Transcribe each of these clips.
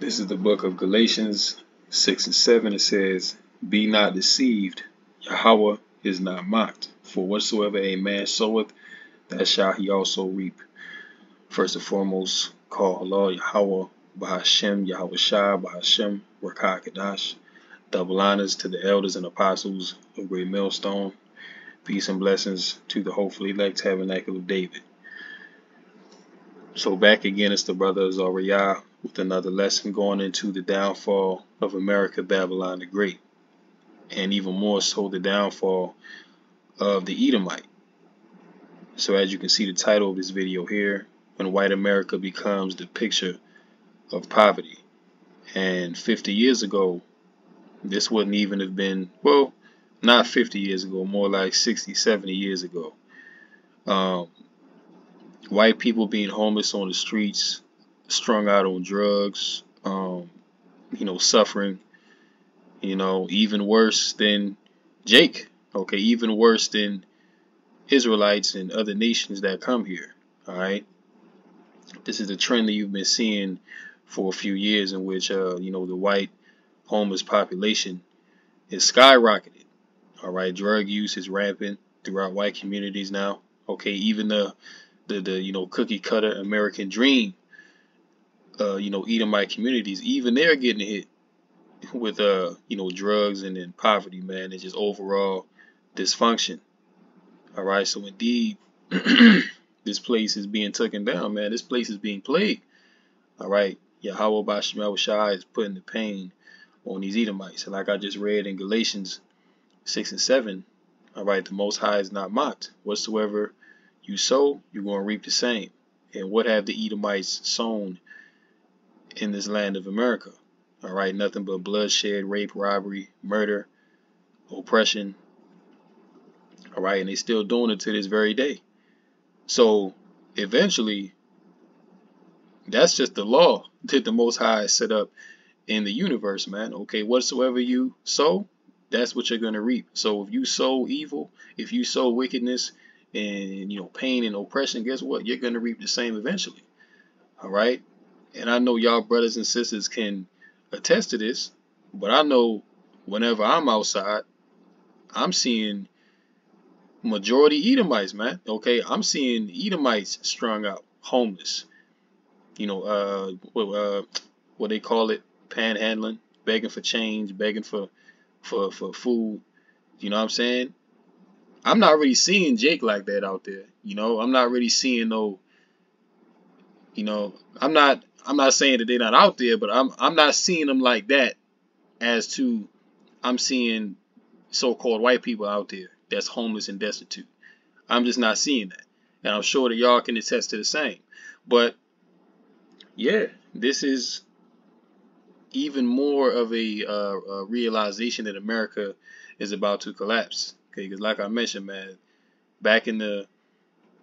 This is the book of Galatians 6 and 7. It says, Be not deceived, Yahweh is not mocked. For whatsoever a man soweth, that shall he also reap. First and foremost, call Allah Yahweh, Bahashem, Yahweh Shai, Bahashem, Rakah Kadash. Double honors to the elders and apostles of Great Millstone. Peace and blessings to the hopefully elect tabernacle of David. So back again, it's the brother Zariah with another lesson going into the downfall of America, Babylon the Great, and even more so the downfall of the Edomite. So as you can see the title of this video here, when white America becomes the picture of poverty. And 50 years ago, this wouldn't even have been, well, not 50 years ago, more like 60, 70 years ago. Um, white people being homeless on the streets, strung out on drugs, um, you know, suffering, you know, even worse than Jake, okay, even worse than Israelites and other nations that come here, all right? This is a trend that you've been seeing for a few years in which, uh, you know, the white homeless population is skyrocketed, all right? Drug use is rampant throughout white communities now, okay? Even the the, the you know cookie cutter American dream, uh, you know Edomite communities, even they're getting hit with uh you know drugs and then poverty, man, and just overall dysfunction. All right, so indeed, this place is being taken down, man. This place is being plagued. All right, Yahweh Bashemel Shai is putting the pain on these Edomites, and like I just read in Galatians six and seven, all right, the Most High is not mocked whatsoever you sow, you're going to reap the same. And what have the Edomites sown in this land of America? All right, nothing but bloodshed, rape, robbery, murder, oppression. All right, and they're still doing it to this very day. So eventually, that's just the law that the Most High set up in the universe, man. Okay, whatsoever you sow, that's what you're going to reap. So if you sow evil, if you sow wickedness, and you know pain and oppression, guess what? You're going to reap the same eventually. All right? And I know y'all brothers and sisters can attest to this, but I know whenever I'm outside, I'm seeing majority Edomites, man. Okay, I'm seeing Edomites strung out, homeless. You know, uh, what, uh, what they call it, panhandling, begging for change, begging for, for, for food. You know what I'm saying? I'm not really seeing Jake like that out there. You know, I'm not really seeing no. You know, I'm not. I'm not saying that they're not out there, but I'm. I'm not seeing them like that. As to, I'm seeing so-called white people out there that's homeless and destitute. I'm just not seeing that, and I'm sure that y'all can attest to the same. But yeah, this is even more of a, uh, a realization that America is about to collapse. Okay, because like I mentioned, man, back in the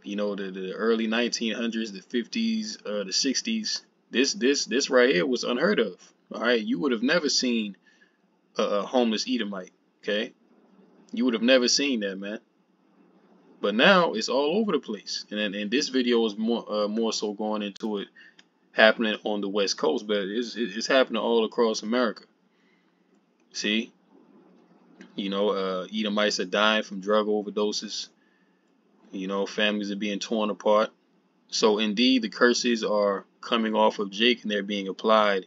you know the, the early 1900s, the 50s, uh, the 60s, this this this right here was unheard of. All right, you would have never seen a, a homeless Edomite. Okay, you would have never seen that, man. But now it's all over the place, and and this video is more uh, more so going into it happening on the West Coast, but it's it's happening all across America. See, you know, uh, Edomites are dying from drug overdoses. You know, families are being torn apart. So indeed, the curses are coming off of Jake and they're being applied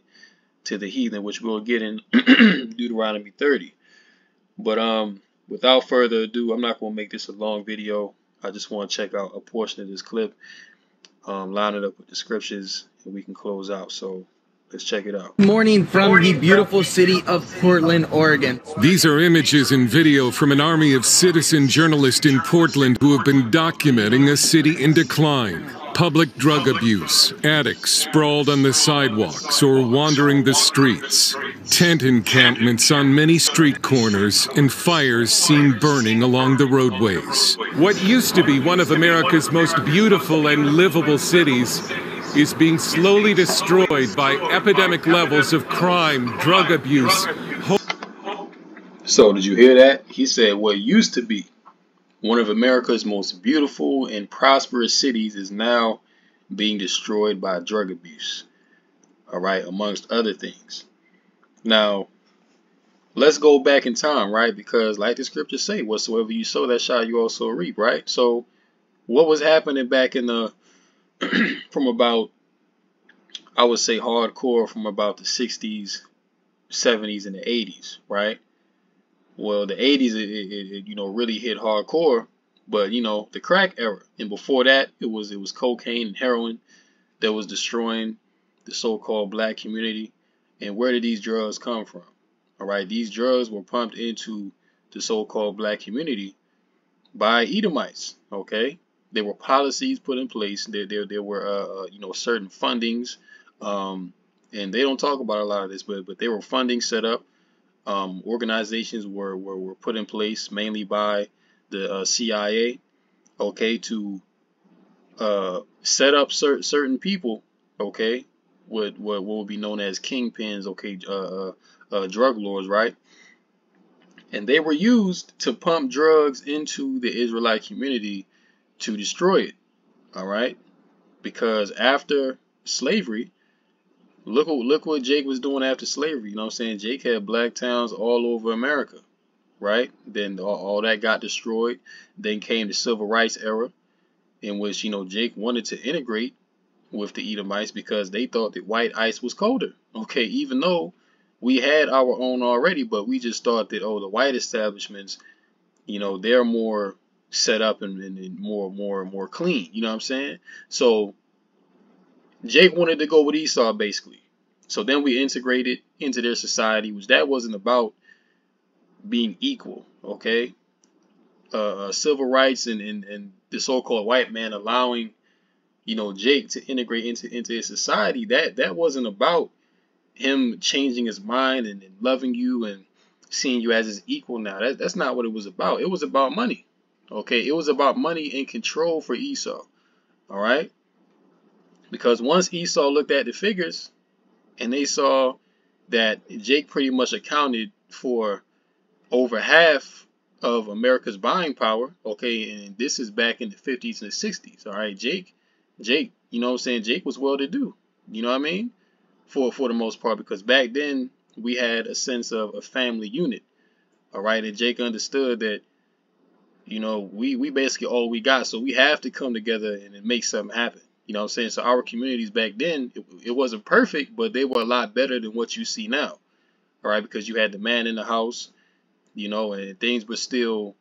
to the heathen, which we'll get in Deuteronomy 30. But um, without further ado, I'm not going to make this a long video. I just want to check out a portion of this clip, um, line it up with the scriptures, and we can close out. So Let's check it out. Morning from the beautiful city of Portland, Oregon. These are images and video from an army of citizen journalists in Portland who have been documenting a city in decline. Public drug abuse, addicts sprawled on the sidewalks or wandering the streets, tent encampments on many street corners, and fires seen burning along the roadways. What used to be one of America's most beautiful and livable cities is being slowly destroyed by epidemic levels of crime, drug abuse. So, did you hear that? He said what used to be one of America's most beautiful and prosperous cities is now being destroyed by drug abuse. All right, amongst other things. Now, let's go back in time, right? Because like the scriptures say, whatsoever you sow, that shall you also reap, right? So what was happening back in the from about I would say hardcore from about the 60s, 70s, and the 80s, right? Well, the 80s, it, it, it, you know, really hit hardcore, but you know, the crack era, and before that, it was it was cocaine and heroin that was destroying the so-called black community. And where did these drugs come from? All right, these drugs were pumped into the so-called black community by Edomites. Okay, there were policies put in place. There, there, there were, uh, uh, you know, certain fundings, um, and they don't talk about a lot of this, but but there were funding set up. Um, organizations were, were were put in place mainly by the uh, CIA. Okay, to uh, set up cer certain people. Okay, what what will be known as kingpins. Okay, uh, uh, uh, drug lords, right? And they were used to pump drugs into the Israelite community to destroy it. All right, because after slavery, look what look what Jake was doing after slavery. You know what I'm saying? Jake had black towns all over America, right? Then all, all that got destroyed. Then came the civil rights era, in which you know Jake wanted to integrate with the Edomites because they thought that white ice was colder. Okay, even though we had our own already, but we just thought that oh the white establishments, you know, they're more set up and, and, and more more more clean. You know what I'm saying? So Jake wanted to go with Esau basically. So then we integrated into their society, which that wasn't about being equal, okay? Uh, uh, civil rights and, and, and the so-called white man allowing, you know, Jake to integrate into into his society. That that wasn't about him changing his mind and, and loving you and seeing you as his equal. Now that, that's not what it was about. It was about money. Okay, it was about money and control for Esau. All right, because once Esau looked at the figures and they saw that Jake pretty much accounted for over half of America's buying power. Okay, and this is back in the 50s and the 60s. All right, Jake, Jake, you know what I'm saying? Jake was well to do. You know what I mean? For for the most part, because back then we had a sense of a family unit. All right, and Jake understood that you know, we, we basically all we got. So we have to come together and make something happen. You know what I'm saying? So our communities back then, it, it wasn't perfect, but they were a lot better than what you see now. All right, because you had the man in the house, you know, and things were still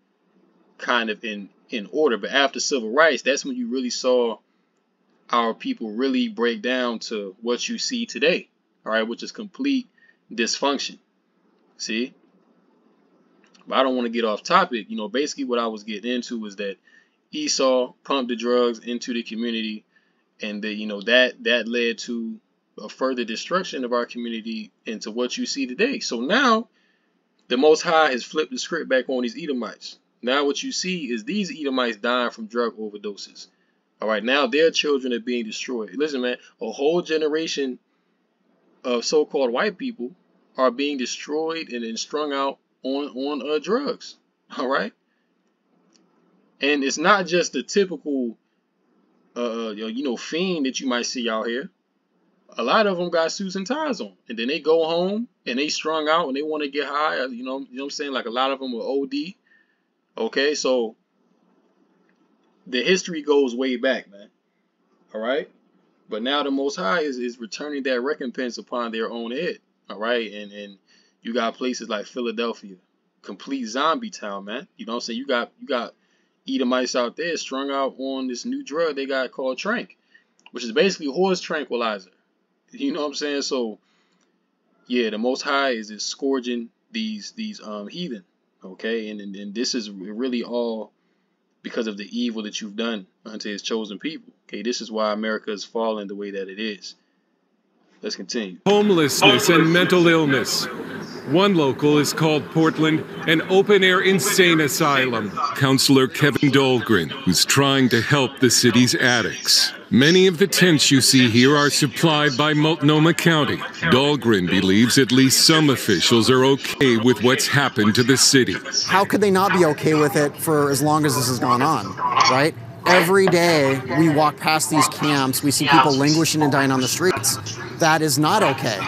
kind of in in order. But after civil rights, that's when you really saw our people really break down to what you see today. All right, which is complete dysfunction. See? But I don't want to get off topic. You know, basically what I was getting into was that Esau pumped the drugs into the community, and that you know that that led to a further destruction of our community into what you see today. So now, the Most High has flipped the script back on these Edomites. Now what you see is these Edomites dying from drug overdoses. All right, now their children are being destroyed. Listen, man, a whole generation of so-called white people are being destroyed and then strung out on on uh, drugs. All right, and it's not just the typical, uh, uh you know, fiend that you might see out here. A lot of them got suits and ties on, and then they go home and they strung out and they want to get high. You know, you know what I'm saying? Like a lot of them were OD. Okay, so the history goes way back, man. All right, but now the Most High is, is returning that recompense upon their own head. All right, and and you got places like Philadelphia, complete zombie town, man. You know what I'm saying? You got you got Edomites out there strung out on this new drug they got called Tranq, which is basically horse tranquilizer. You know what I'm saying? So yeah, the Most High is, is scourging these these um heathen. Okay, and, and and this is really all because of the evil that you've done unto His chosen people. Okay, this is why America is falling the way that it is. Let's continue. Homelessness and mental illness. One local is called Portland an open air insane asylum. Counselor Kevin Dahlgren, who's trying to help the city's addicts. Many of the tents you see here are supplied by Multnomah County. Dahlgren believes at least some officials are okay with what's happened to the city. How could they not be okay with it for as long as this has gone on, right? Every day we walk past these camps, we see people languishing and dying on the streets. That is not okay.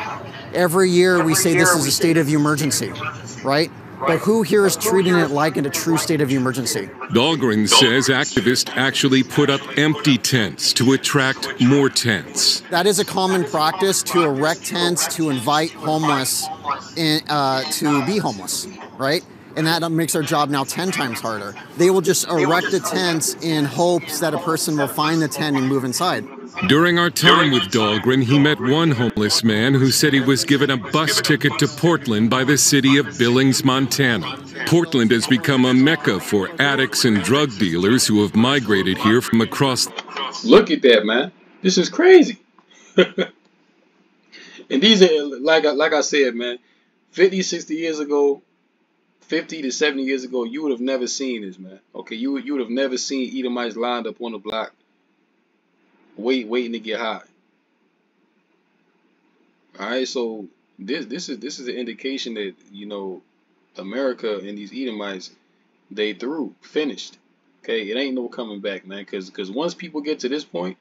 Every year we say this is a state of emergency, right? But who here is treating it like in a true state of emergency? Dahlgren says activists actually put up empty tents to attract more tents. That is a common practice to erect tents to invite homeless in, uh, to be homeless, right? And that makes our job now 10 times harder. They will just erect the tents in hopes that a person will find the tent and move inside. During our time with Dahlgren, he met one homeless man who said he was given a bus ticket to Portland by the city of Billings, Montana. Portland has become a mecca for addicts and drug dealers who have migrated here from across. Look at that, man. This is crazy. and these are, like, like I said, man, 50, 60 years ago, 50 to 70 years ago, you would have never seen this, man. Okay, you, you would have never seen Edomites lined up on the block wait, waiting to get high. All right, so this this is this is an indication that you know America and these Edomites they through finished. Okay, it ain't no coming back, man. Because because once people get to this point,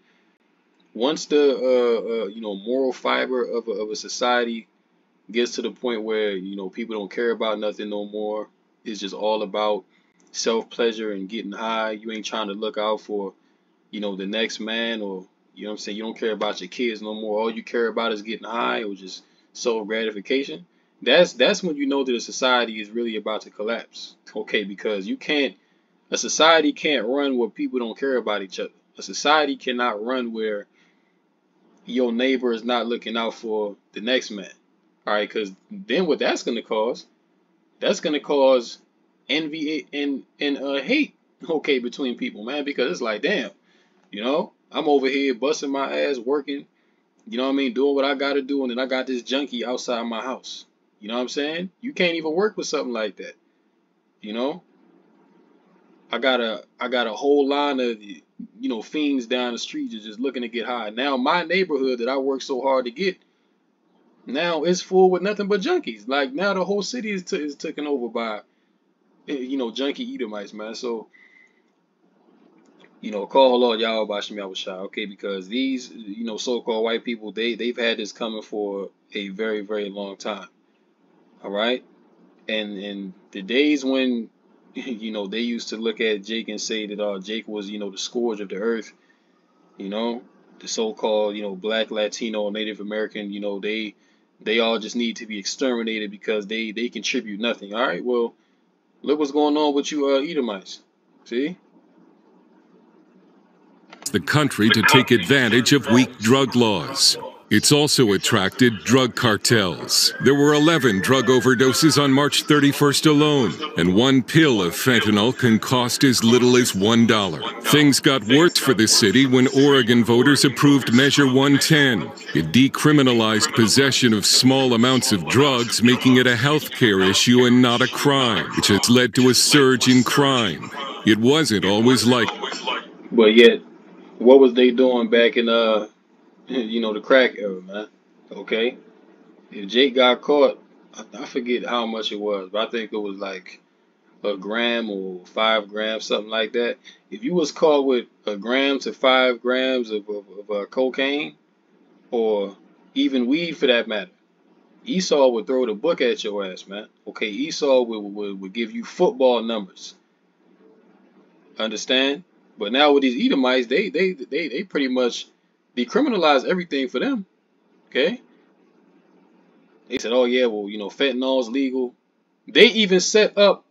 once the uh, uh, you know moral fiber of a, of a society gets to the point where you know people don't care about nothing no more, it's just all about self pleasure and getting high. You ain't trying to look out for you know, the next man or, you know I'm saying, you don't care about your kids no more. All you care about is getting high or just self gratification. That's that's when you know that a society is really about to collapse. Okay, because you can't a society can't run where people don't care about each other. A society cannot run where your neighbor is not looking out for the next man. All right, because then what that's going to cause, that's going to cause envy and and uh, hate. Okay, between people, man, because it's like, damn, you know, I'm over here busting my ass working, you know what I mean, doing what I got to do, and then I got this junkie outside my house. You know what I'm saying? You can't even work with something like that. You know? I got a I got a whole line of you know fiends down the street just looking to get high. Now my neighborhood that I worked so hard to get now it's full with nothing but junkies. Like now the whole city is, is taken over by eh, you know junkie Edomites, man. So you know, call Lord Yahweh Yahushua, okay, because these, you know, so-called white people, they, they've had this coming for a very, very long time, all right? And, and the days when, you know, they used to look at Jake and say that uh, Jake was, you know, the scourge of the earth, you know, the so-called, you know, black, Latino, Native American, you know, they, they all just need to be exterminated because they, they contribute nothing, all right? Well, look what's going on with you uh, Edomites, see? The country to take advantage of weak drug laws. It's also attracted drug cartels. There were 11 drug overdoses on March 31st alone, and one pill of fentanyl can cost as little as $1. Things got worse for the city when Oregon voters approved Measure 110. It decriminalized possession of small amounts of drugs, making it a health care issue and not a crime, which has led to a surge in crime. It wasn't always like. But yet, what was they doing back in uh you know the crack era, man? Okay, if Jake got caught, I, I forget how much it was, but I think it was like a gram or five grams, something like that. If you was caught with a gram to five grams of, of, of uh, cocaine, or even weed for that matter, Esau would throw the book at your ass, man. Okay, Esau would, would, would give you football numbers. Understand? But now with these Edomites, they they they they pretty much decriminalize everything for them. Okay. They said, oh yeah, well you know fentanyl is legal. They even set up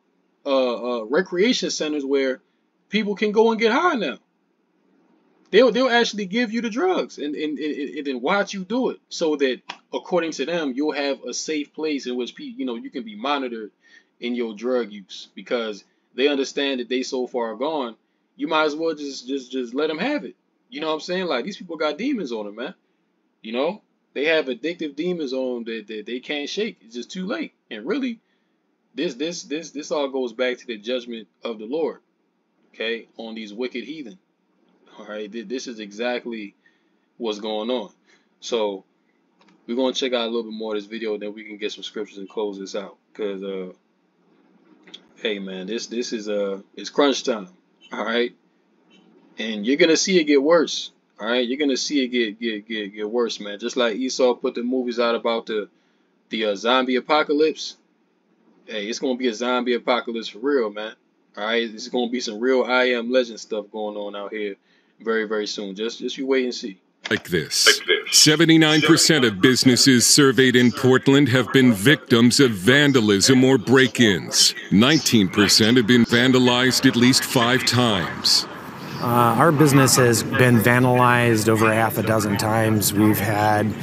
uh, uh, recreation centers where people can go and get high now. They'll they'll actually give you the drugs and and, and, and then watch you do it so that according to them you'll have a safe place in which people you know you can be monitored in your drug use because they understand that they so far gone you might as well just just just let them have it. You know what I'm saying? Like these people got demons on them, man. You know, they have addictive demons on them that, that they can't shake. It's just too late. And really, this this this this all goes back to the judgment of the Lord. Okay, on these wicked heathen. All right, this is exactly what's going on. So we're gonna check out a little bit more of this video, then we can get some scriptures and close this out. Cause uh, hey man, this this is uh it's crunch time. All right. and you're gonna see it get worse. All right, you're gonna see it get get get get worse, man. Just like Esau put the movies out about the the uh, zombie apocalypse. Hey, it's gonna be a zombie apocalypse for real, man. All right, it's gonna be some real I am legend stuff going on out here very very soon. Just just you wait and see. Like this 79% of businesses surveyed in Portland have been victims of vandalism or break ins. 19% have been vandalized at least five times. Uh, our business has been vandalized over half a dozen times. We've had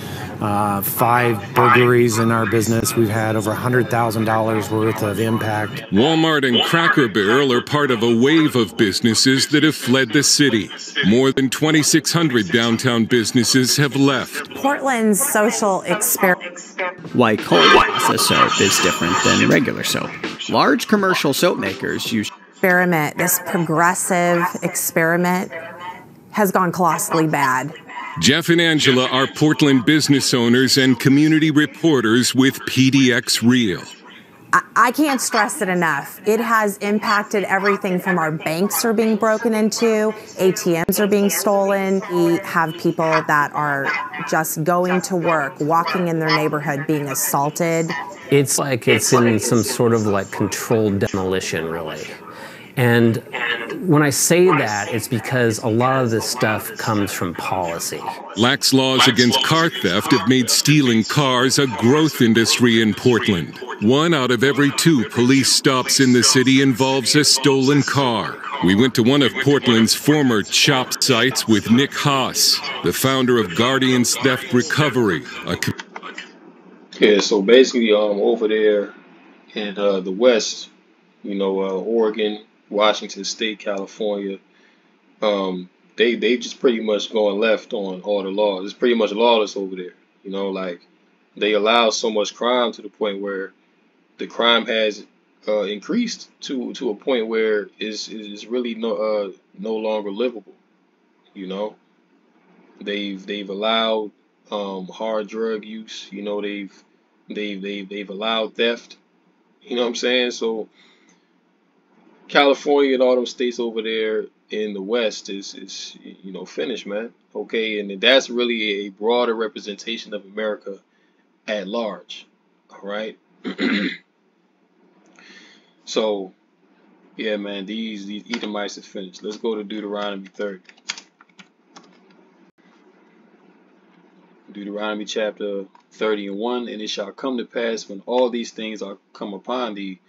uh, five burglaries in our business. We've had over $100,000 worth of impact. Walmart and Cracker Barrel are part of a wave of businesses that have fled the city. More than 2,600 downtown businesses have left. Portland's social experiment. Why cold process soap is different than regular soap. Large commercial soap makers use experiment, this progressive experiment, has gone colossally bad. Jeff and Angela are Portland business owners and community reporters with PDX Real. I can't stress it enough. It has impacted everything from our banks are being broken into, ATMs are being stolen. We have people that are just going to work, walking in their neighborhood, being assaulted. It's like it's in some sort of like controlled demolition, really. And when I say that, it's because a lot of this stuff comes from policy. Lax laws against car theft have made stealing cars a growth industry in Portland. One out of every two police stops in the city involves a stolen car. We went to one of Portland's former CHOP sites with Nick Haas, the founder of Guardians Theft Recovery. yeah, so basically, um, over there in uh, the West, you know, uh, Oregon, Washington State, California, um, they they just pretty much going left on all the laws. It's pretty much lawless over there. You know, like they allow so much crime to the point where the crime has uh, increased to to a point where it's, it's really no uh, no longer livable. You know, they've they've allowed um, hard drug use. You know, they've they've they've they've allowed theft. You know what I'm saying? So California and all them states over there in the West is, is you know, finished, man. Okay, and that's really a broader representation of America at large. All right. so, yeah, man, these these Edomites are finished. Let's go to Deuteronomy 30. Deuteronomy chapter 30 and 1. And it shall come to pass when all these things are come upon thee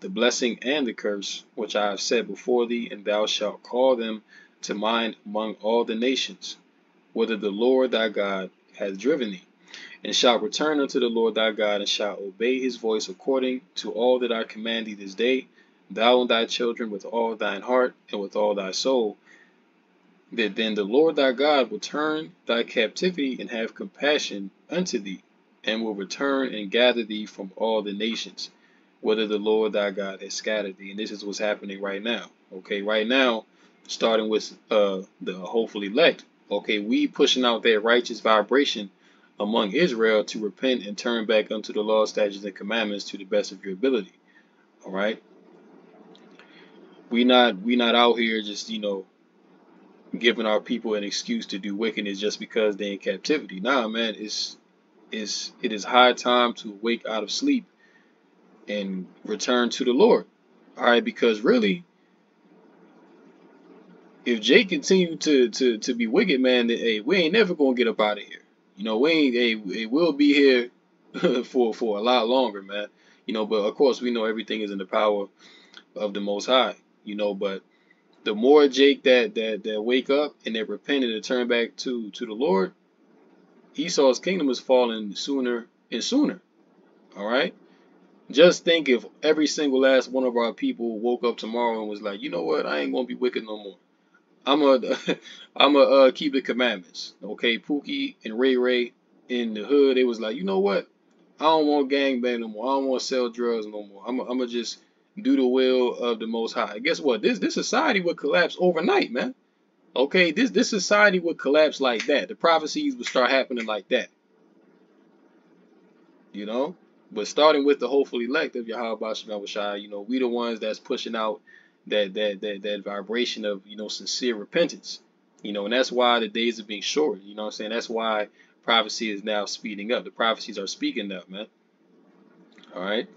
the blessing and the curse which I have set before thee, and thou shalt call them to mind among all the nations, whither the Lord thy God hath driven thee, and shalt return unto the Lord thy God, and shalt obey his voice according to all that I command thee this day, thou and thy children with all thine heart and with all thy soul, that then the Lord thy God will turn thy captivity and have compassion unto thee, and will return and gather thee from all the nations whether the Lord thy God has scattered thee. And this is what's happening right now. Okay, right now, starting with uh, the hopefully elect. Okay, we pushing out that righteous vibration among Israel to repent and turn back unto the law, statutes, and commandments to the best of your ability. All right. We not we not out here just you know giving our people an excuse to do wickedness just because they're in captivity. Nah, man, it's it's it is high time to wake out of sleep and return to the Lord. All right, because really, if Jay continue to to to be wicked, man, then, hey, we ain't never gonna get up out of here. You know, we ain't. Hey, we'll be here for for a lot longer, man. You know, but of course we know everything is in the power of the Most High. You know, but the more Jake that that that wake up and that repent and turn back to to the Lord, Esau's kingdom is falling sooner and sooner. All right. Just think if every single last one of our people woke up tomorrow and was like, you know what, I ain't gonna be wicked no more. I'm a, I'm a uh, keep the commandments. Okay, Pookie and Ray Ray in the hood, they was like, you know what, I don't want gang bang no more. I don't want to sell drugs no more. I'm, I'm gonna just do the will of the Most High. Guess what? This this society would collapse overnight, man. Okay, this this society would collapse like that. The prophecies would start happening like that. You know. But starting with the hopeful elect of Yahweh Shai, you know, we the ones that's pushing out that that that that vibration of you know sincere repentance. You know, and that's why the days are being shortened. You know what I'm saying? That's why prophecy is now speeding up. The prophecies are speaking up, man. All right.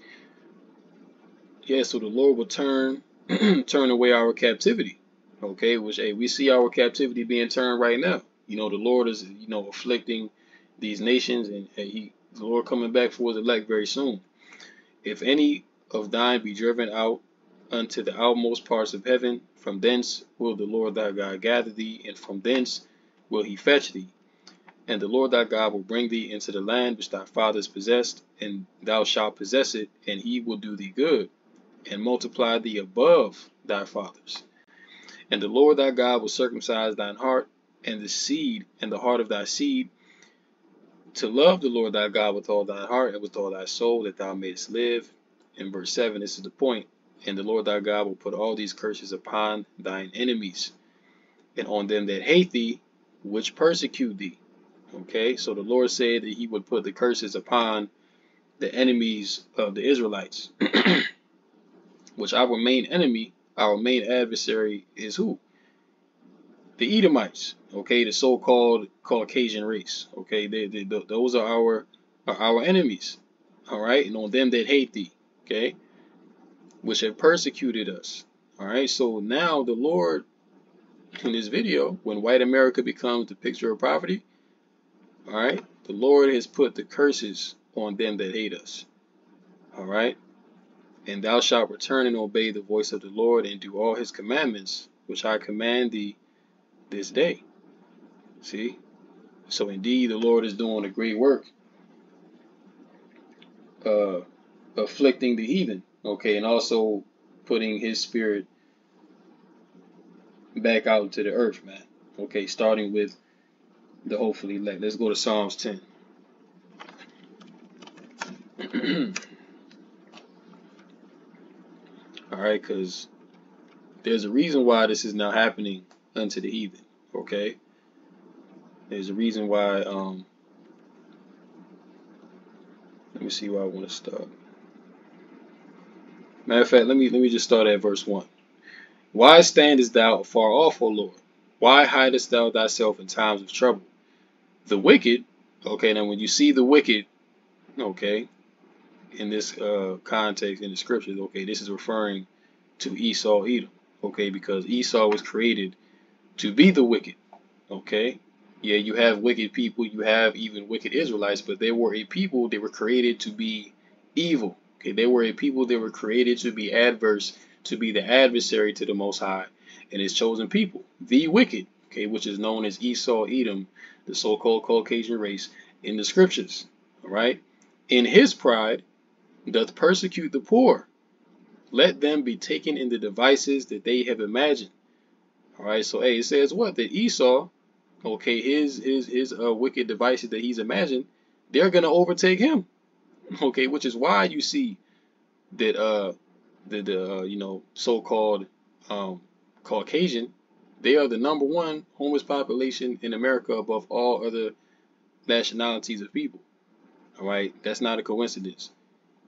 Yeah, so the Lord will turn turn away our captivity. Okay, which hey, we see our captivity being turned right now. You know, the Lord is you know afflicting these nations, and hey, he the Lord coming back for his elect very soon. If any of thine be driven out unto the outmost parts of heaven, from thence will the Lord thy God gather thee, and from thence will he fetch thee. And the Lord thy God will bring thee into the land which thy fathers possessed, and thou shalt possess it, and he will do thee good, and multiply thee above thy fathers. And the Lord thy God will circumcise thine heart, and the seed, and the heart of thy seed, to love the Lord thy God with all thy heart and with all thy soul, that thou mayest live. In verse 7, this is the point. And the Lord thy God will put all these curses upon thine enemies, and on them that hate thee, which persecute thee. Okay, so the Lord said that he would put the curses upon the enemies of the Israelites, which our main enemy, our main adversary is who? The Edomites, okay, the so-called Caucasian race, okay, they, they, those are our are our enemies, all right, and on them that hate thee, okay, which have persecuted us, all right. So now the Lord, in this video, when white America becomes the picture of poverty, all right, the Lord has put the curses on them that hate us, all right. And thou shalt return and obey the voice of the Lord and do all his commandments, which I command thee this day. See? So indeed, the Lord is doing a great work, uh, afflicting the heathen, okay, and also putting his spirit back out into the earth, man. Okay, starting with the hopefully elect. Let's go to Psalms 10. All right, because there's a reason why this is now happening unto the heathen. Okay? There's a reason why, um, let me see where I want to start. Matter of fact, let me let me just start at verse 1. Why standest thou afar off, O Lord? Why hidest thou thyself in times of trouble? The wicked, okay, now when you see the wicked, okay, in this uh, context in the scriptures, okay, this is referring to Esau, Edom, okay, because Esau was created to be the wicked. Okay? Yeah, you have wicked people, you have even wicked Israelites, but they were a people, they were created to be evil. Okay, they were a people that were created to be adverse, to be the adversary to the Most High and His chosen people, the wicked, okay, which is known as Esau, Edom, the so-called Caucasian race in the scriptures. All right, in his pride doth persecute the poor. Let them be taken in the devices that they have imagined. All right, so hey, it says what that Esau, okay, his his his uh, wicked devices that he's imagined, they're gonna overtake him. Okay, which is why you see that uh the the uh, you know so-called um, Caucasian, they are the number one homeless population in America above all other nationalities of people. All right, that's not a coincidence.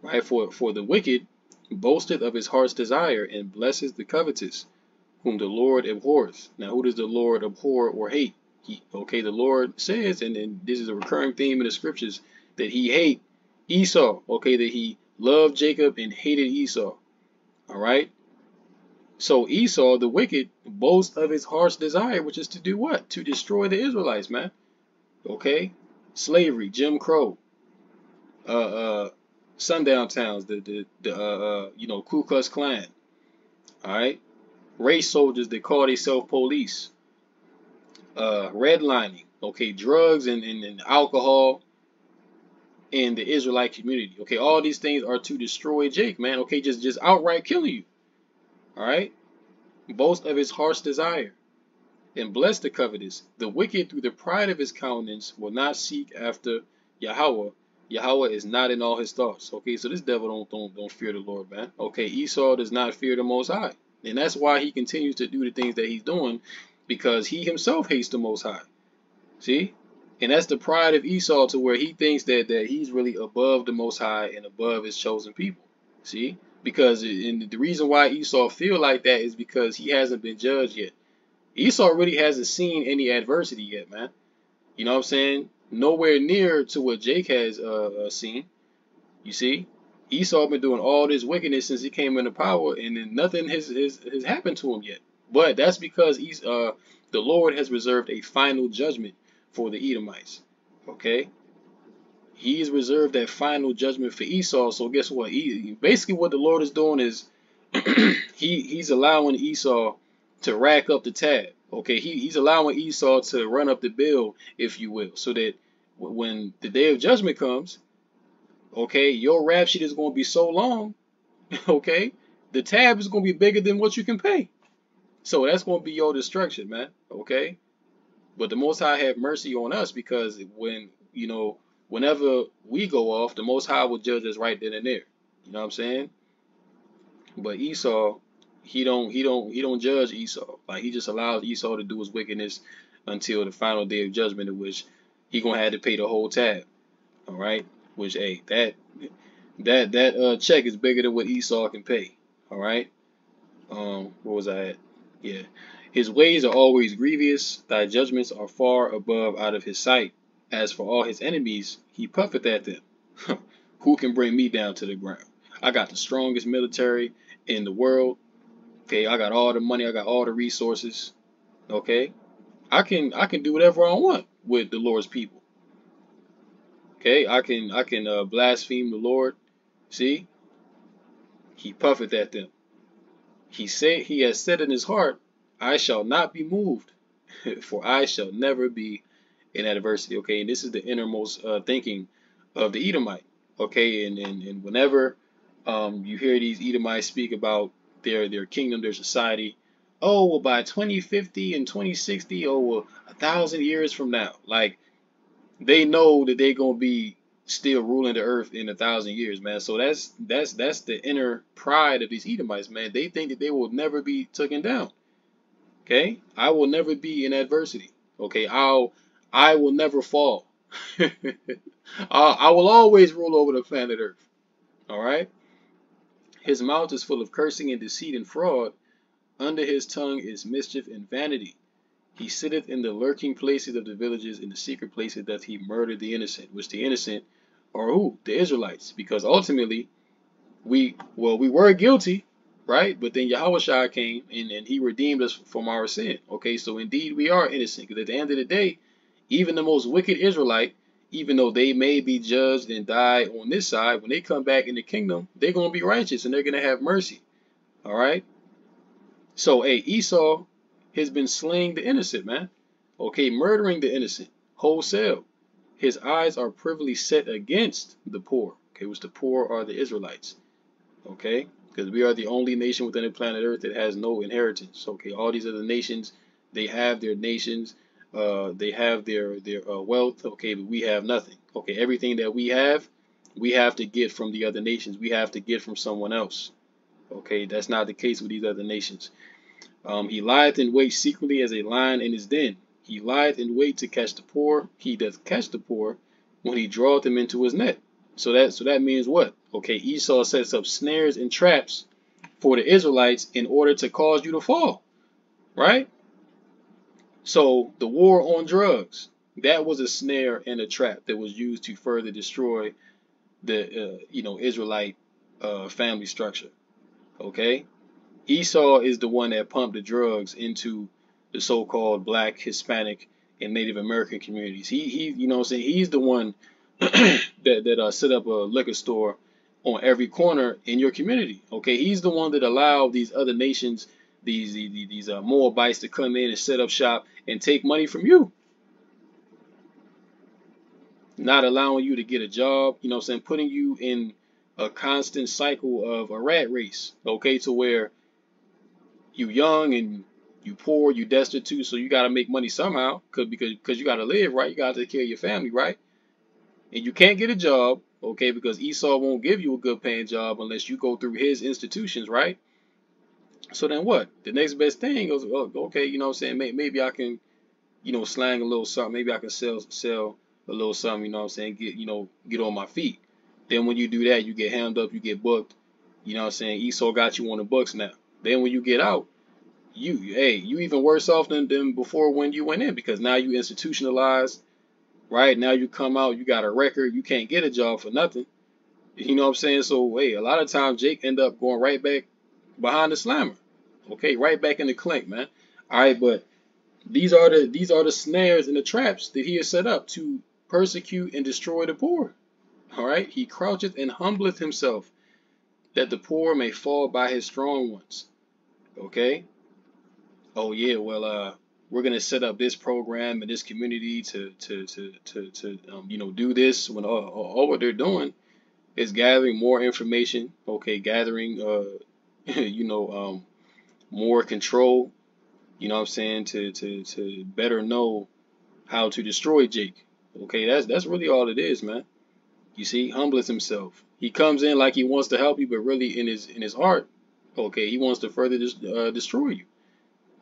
Right, for for the wicked boasteth of his heart's desire and blesses the covetous whom the Lord abhors. Now, who does the Lord abhor or hate? He, okay, the Lord says, and, and this is a recurring theme in the scriptures, that he hate Esau. Okay, that he loved Jacob and hated Esau. All right. So Esau, the wicked, boasts of his heart's desire, which is to do what? To destroy the Israelites, man. Okay, slavery, Jim Crow, uh, uh, sundown towns, the the, the uh, uh, you know Ku Klux Klan. All right, race soldiers that call themselves police, uh, redlining, okay, drugs and, and, and alcohol in the Israelite community. Okay, all these things are to destroy Jake, man. Okay, just just outright killing you. All right, boast of his heart's desire, and bless the covetous. The wicked, through the pride of his countenance, will not seek after Yahweh. Yahweh is not in all his thoughts. Okay, so this devil don't don't don't fear the Lord, man. Okay, Esau does not fear the Most High. And that's why he continues to do the things that he's doing because he himself hates the Most High. See? And that's the pride of Esau to where he thinks that, that he's really above the Most High and above his chosen people. See? Because and the reason why Esau feel like that is because he hasn't been judged yet. Esau really hasn't seen any adversity yet, man. You know what I'm saying? Nowhere near to what Jake has uh, uh, seen. You see, Esau been doing all this wickedness since he came into power, and then nothing has, has, has happened to him yet. But that's because he's, uh, the Lord has reserved a final judgment for the Edomites. Okay? He has reserved that final judgment for Esau. So guess what? He, basically, what the Lord is doing is he he's allowing Esau to rack up the tab. Okay, he, he's allowing Esau to run up the bill, if you will, so that when the day of judgment comes, okay, your rap sheet is going to be so long, okay, the tab is going to be bigger than what you can pay. So that's going to be your destruction, man. Okay. But the Most High have mercy on us because when, you know, whenever we go off, the Most High will judge us right then and there. You know what I'm saying? But Esau, he don't, he don't, he don't judge Esau. Like he just allows Esau to do his wickedness until the final day of judgment, in which he gonna have to pay the whole tab. All right. Which, hey, that, that, that uh, check is bigger than what Esau can pay. All right. Um, what was I at? Yeah. His ways are always grievous, thy judgments are far above out of his sight. As for all his enemies, he puffeth at them. Who can bring me down to the ground? I got the strongest military in the world. Okay, I got all the money, I got all the resources. Okay? I can I can do whatever I want with the Lord's people. Okay, I can I can uh, blaspheme the Lord. See? He puffeth at them. He said he has said in his heart, I shall not be moved, for I shall never be in adversity. Okay, and this is the innermost uh, thinking of the Edomite. Okay, and and, and whenever um, you hear these Edomites speak about their their kingdom, their society, oh well, by 2050 and 2060, oh well, a thousand years from now, like they know that they're gonna be still ruling the earth in a thousand years, man. So that's that's that's the inner pride of these Edomites, man. They think that they will never be taken down. Okay, I will never be in adversity. Okay, I'll I will never fall. I will always rule over the planet Earth. All right. His mouth is full of cursing and deceit and fraud. Under his tongue is mischief and vanity. He sitteth in the lurking places of the villages, in the secret places doth he murder the innocent, which the innocent are who? The Israelites. Because ultimately, we, well, we were guilty, right? But then Yahweh came and, and he redeemed us from our sin. Okay, so indeed we are innocent. Because at the end of the day, even the most wicked Israelite, even though they may be judged and die on this side, when they come back in the kingdom, they're going to be righteous and they're going to have mercy. All right? So, hey, Esau has been slaying the innocent, man. Okay, murdering the innocent wholesale. His eyes are privily set against the poor, okay, which the poor are the Israelites, okay, because we are the only nation within the planet Earth that has no inheritance. Okay, all these other nations, they have their nations, uh, they have their their uh, wealth, okay, but we have nothing. Okay, everything that we have, we have to get from the other nations. We have to get from someone else. Okay, that's not the case with these other nations. Um, he lieth in wait secretly as a lion in his den. He lieth in wait to catch the poor. He doth catch the poor when he draweth them into his net. So that so that means what? Okay, Esau sets up snares and traps for the Israelites in order to cause you to fall. Right? So the war on drugs, that was a snare and a trap that was used to further destroy the uh, you know Israelite uh, family structure. Okay? Esau is the one that pumped the drugs into the so-called black, Hispanic, and Native American communities. He, he, you know, I'm saying he's the one that that uh, set up a liquor store on every corner in your community. Okay, he's the one that allowed these other nations, these these, these uh, Moabites, to come in and set up shop and take money from you. Not allowing you to get a job, you know, what I'm saying putting you in a constant cycle of a rat race. Okay, to where you young and you poor, you destitute, so you got to make money somehow, cause because because you got to live, right? You got to take care of your family, right? And you can't get a job, okay? Because Esau won't give you a good paying job unless you go through his institutions, right? So then what? The next best thing goes, oh, okay, you know what I'm saying? Maybe I can, you know, slang a little something. Maybe I can sell sell a little something, you know what I'm saying? Get, you know, get on my feet. Then when you do that, you get hemmed up, you get booked, You know what I'm saying? Esau got you on the books now. Then when you get out, you hey, you even worse off than, than before when you went in because now you institutionalized, right? Now you come out, you got a record, you can't get a job for nothing. You know what I'm saying? So hey, a lot of times Jake end up going right back behind the slammer. Okay, right back in the clink, man. All right, but these are the these are the snares and the traps that he has set up to persecute and destroy the poor. All right, he croucheth and humbleth himself, that the poor may fall by his strong ones. Okay. Oh yeah, well uh, we're gonna set up this program and this community to to to to to um, you know do this when all, all what they're doing is gathering more information. Okay, gathering uh you know um more control you know what I'm saying, to to to better know how to destroy Jake. Okay, that's that's really all it is, man. You see, humbles himself. He comes in like he wants to help you, but really in his in his heart, okay, he wants to further dis uh, destroy you.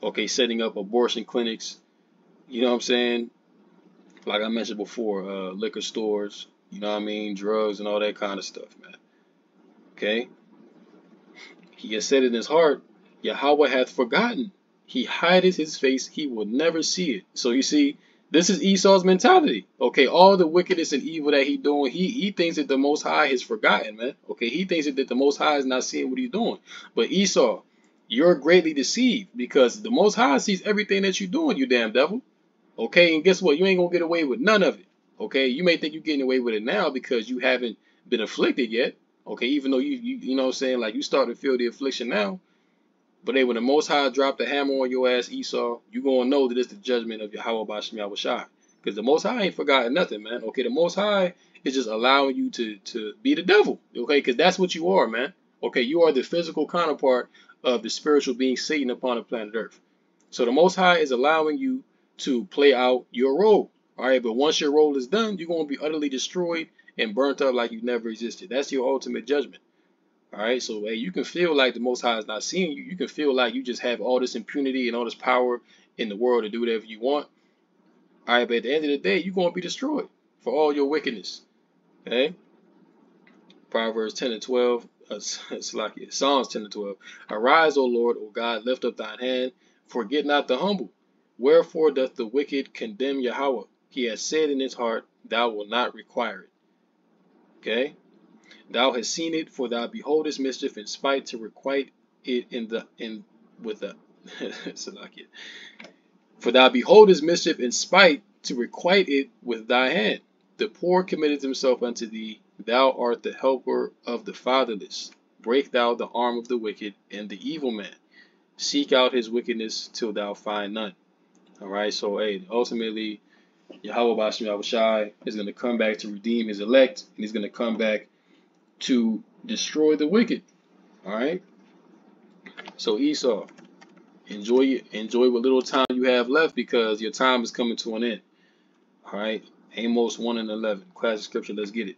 Okay, setting up abortion clinics. You know what I'm saying? Like I mentioned before, uh, liquor stores. You know what I mean? Drugs and all that kind of stuff, man. Okay. He has said in his heart, Yahweh hath forgotten he hideth his face, he will never see it. So you see, this is Esau's mentality. Okay, all the wickedness and evil that he doing, he he thinks that the Most High has forgotten, man. Okay, he thinks that, the Most High is not seeing what he's doing. But Esau, you're greatly deceived because the Most High sees everything that you're doing, you damn devil. Okay, and guess what? You ain't gonna get away with none of it. Okay, you may think you're getting away with it now because you haven't been afflicted yet. Okay, even though you you you know what I'm saying, like you start to feel the affliction now. But hey, when the Most High drop the hammer on your ass, Esau, you gonna know that it's the judgment of Yahweh Bashem Yahushai. Because the Most High ain't forgotten nothing, man. Okay, the Most High is just allowing you to to be the devil. Okay, because that's what you are, man. Okay, you are the physical counterpart of the spiritual being Satan upon the planet Earth. So the Most High is allowing you to play out your role. All right, but once your role is done, you're gonna be utterly destroyed and burnt up like you never existed. That's your ultimate judgment. All right, so hey, you can feel like the Most High is not seeing you. You can feel like you just have all this impunity and all this power in the world to do whatever you want. All right, but at the end of the day, you're going to be destroyed for all your wickedness. Okay? Proverbs 10 and 12. Uh, like. Psalms 10 and 12. Arise, O Lord, O God, lift up thine hand. Forget not the humble. Wherefore doth the wicked condemn Yahweh? He has said in his heart, Thou wilt not require it. Okay? Thou hast seen it, for thou beholdest mischief in spite to requite it in the in with the. For thou beholdest mischief in spite to requite it with thy hand. The poor committed himself unto thee. Thou art the helper of the fatherless. Break thou the arm of the wicked and the evil man. Seek out his wickedness till thou find none. All right, so hey, ultimately, Yahweh Bashem is going to come back to redeem his elect, and he's going to come back to destroy the wicked. All right. So Esau, enjoy enjoy what little time you have left because your time is coming to an end. All right. Amos 1 and 11. Classic scripture. Let's get it.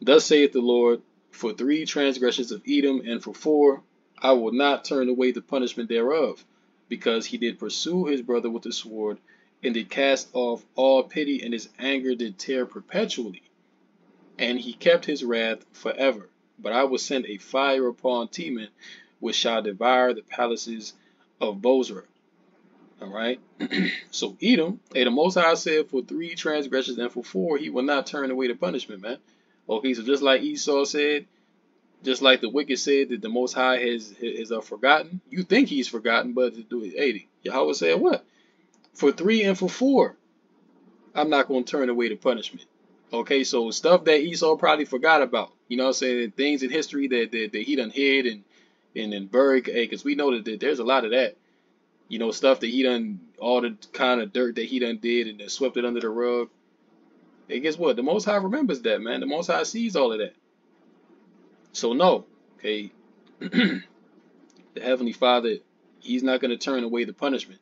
Thus saith the Lord, for three transgressions of Edom, and for four, I will not turn away the punishment thereof, because he did pursue his brother with the sword, and did cast off all pity, and his anger did tear perpetually and he kept his wrath forever. But I will send a fire upon Teman, which shall devour the palaces of Bozrah. All right. so Edom, hey, the Most High said, for three transgressions and for four, he will not turn away the punishment, man. Okay, so just like Esau said, just like the wicked said that the Most High has is uh, forgotten. You think he's forgotten, but to do it, 80. Yahweh said what? For three and for four, I'm not going to turn away the punishment. Okay, so stuff that Esau probably forgot about. You know what I'm saying? Things in history that, that, that he done hid and and then buried. Because we know that, that there's a lot of that. You know, stuff that he done, all the kind of dirt that he done did and then swept it under the rug. And guess what? The Most High remembers that, man. The Most High sees all of that. So no, okay. the Heavenly Father, He's not going to turn away the punishment.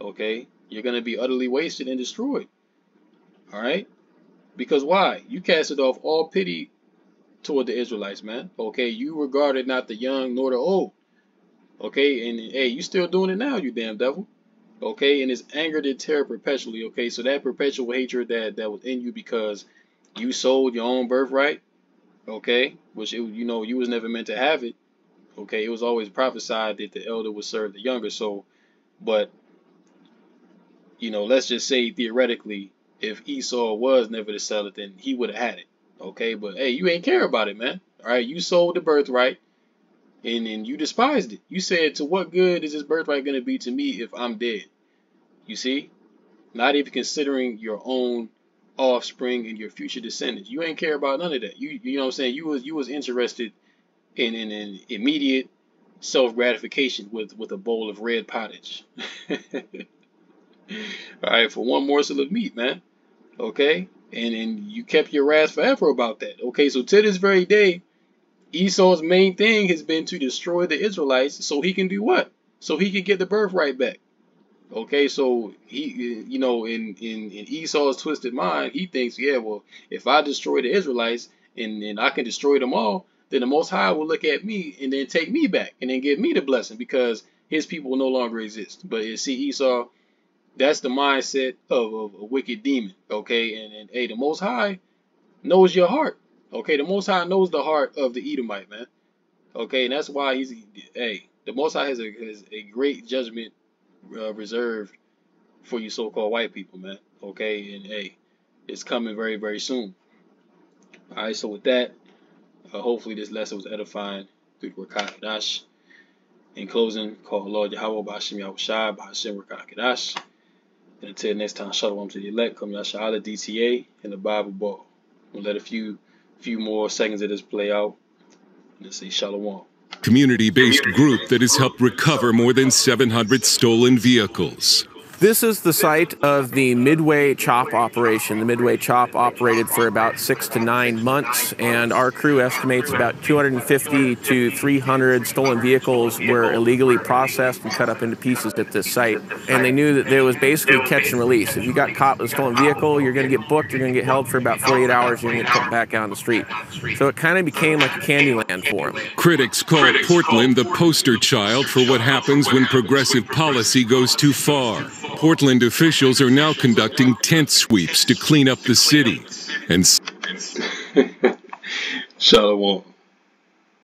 Okay, you're going to be utterly wasted and destroyed. All right. Because why? You casted off all pity toward the Israelites, man. Okay, you regarded not the young nor the old. Okay, and hey, you still doing it now, you damn devil. Okay, and his anger did tear perpetually. Okay, so that perpetual hatred that that was in you because you sold your own birthright. okay, which it, you know you was never meant to have it. Okay, it was always prophesied that the elder would serve the younger. So, but you know, let's just say theoretically, if Esau was never to sell it, then he would have had it. Okay, but hey, you ain't care about it, man. All right, you sold the birthright, and then you despised it. You said, "To what good is this birthright going to be to me if I'm dead?" You see, not even considering your own offspring and your future descendants. You ain't care about none of that. You you know what I'm saying? You was you was interested in in, in immediate self gratification with with a bowl of red pottage. All right, for one morsel of meat, man. Okay, and and you kept your wrath forever about that. Okay, so to this very day, Esau's main thing has been to destroy the Israelites, so he can do what? So he can get the birthright back. Okay, so he, you know, in in in Esau's twisted mind, he thinks, yeah, well, if I destroy the Israelites and and I can destroy them all, then the Most High will look at me and then take me back and then give me the blessing because his people will no longer exist. But see, Esau that's the mindset of, of a wicked demon. Okay, and, and hey, the Most High knows your heart. Okay, the Most High knows the heart of the Edomite man. Okay, and that's why he's hey, the Most High has a has a great judgment uh, reserved for you so-called white people, man. Okay, and hey, it's coming very very soon. All right, so with that, uh, hopefully this lesson was edifying through the Rakat Kadash. In closing, call Lord Yahweh Bashem Yahushai Bashem Rakat. Until next time, shalom to the elect. Come Yasha'ala DTA and the Bible Ball. We'll let a few few more seconds of this play out. And say shalom. Community-based group that has helped recover more than 700 stolen vehicles. This is the site of the Midway Chop operation. The Midway Chop operated for about six to nine months, and our crew estimates about 250 to 300 stolen vehicles were illegally processed and cut up into pieces at this site. And they knew that there was basically catch and release. If you got caught with a stolen vehicle, you're going to get booked, you're going to get held for about 48 hours, you're going to get put back out on the street. So it kind of became like a candy land for them. Critics call Portland the poster child for what happens when progressive policy goes too far. Portland officials are now conducting tent sweeps to clean up the city. And Shalom.